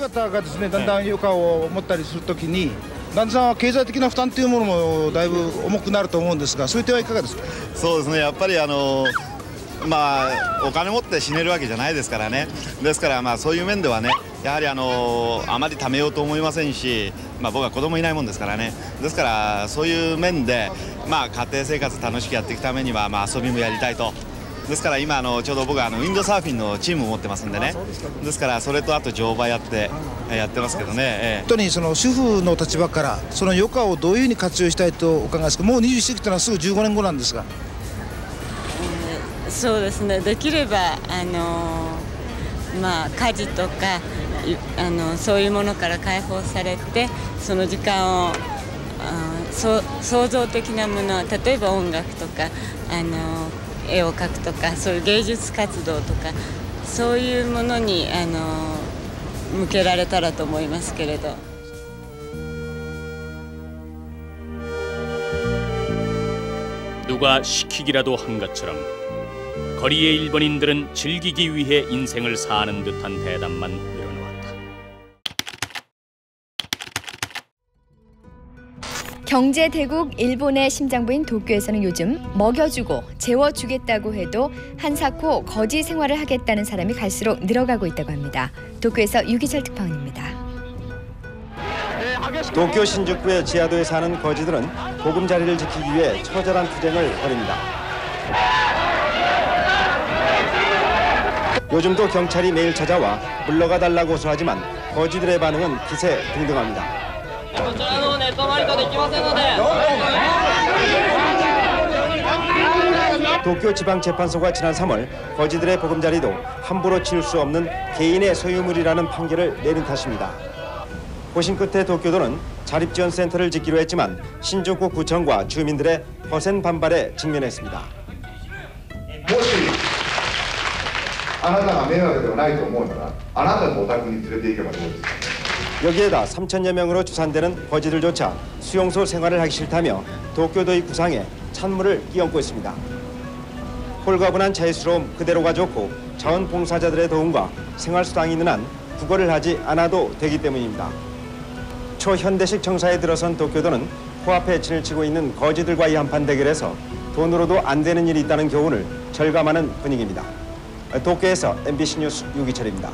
方がですねだんだん余暇を持ったりするときに旦那さんは経済的な負担というものもだいぶ重くなると思うんですがそういう点はいかがですか？そうですね。やっぱりあのまあお金持って死ねるわけじゃないですからね。ですからまあそういう面ではねやはりあのあまり貯めようと思いませんし、まあ、僕は子供いないもんですからね。ですからそういう面で、まあ、家庭生活楽しくやっていくためには、まあ、遊びもやりたいと。ですから今あのちょうど僕はあのウィンドサーフィンのチームを持ってますんでね。ですからそれとあと乗馬やってえやってますけどね、ええ。本当にその主婦の立場からその余暇をどういうふうに活用したいとお考えですかもう21世紀というのはすぐ15年後なんですが。そうですね。できればあのまあ家事とかいあのそういうものから解放されてその時間をあそう創造的なもの例えば音楽とかあの絵を描くとかそういう芸術活動とかそういうものにあの向けられたらと思いますけれど。 누가 시키기라도 한 것처럼 거리의 일본인들은 즐기기 위해 인생을 사는 듯한 대답만 경제 대국 일본의 심장부인 도쿄에서는 요즘 먹여주고 재워주겠다고 해도 한사코 거지 생활을 하겠다는 사람이 갈수록 늘어가고 있다고 합니다. 도쿄에서 유기철 특파원입니다. 도쿄 신주쿠의 지하도에 사는 거지들은 보금자리를 지키기 위해 처절한 투쟁을 벌입니다. 요즘도 경찰이 매일 찾아와 물러가 달라고 호소하지만 거지들의 반응은 기세 등등합니다. こちらのネットマリトできませんので 도쿄 지방재판소가 지난 3월 거지들의 보금자리도 함부로 치울 수 없는 개인의 소유물이라는 판결을 내린 탓입니다. 고심 끝에 도쿄도는 자립지원센터를 짓기로 했지만 신주쿠 구청과 주민들의 거센 반발에 직면했습니다. もしあなたが迷惑ではないと思うならあなたのお宅に連れて行けばどうですか 여기에다 3천여 명으로 추산되는 거지들조차 수용소 생활을 하기 싫다며 도쿄도의 구상에 찬물을 끼얹고 있습니다. 홀가분한 자유스러움 그대로가 좋고 자원봉사자들의 도움과 생활수당이 있는 한 구걸을 하지 않아도 되기 때문입니다. 초현대식 청사에 들어선 도쿄도는 코앞에 진을 치고 있는 거지들과의 한판 대결에서 돈으로도 안 되는 일이 있다는 교훈을 절감하는 분위기입니다. 도쿄에서 MBC 뉴스 유기철입니다.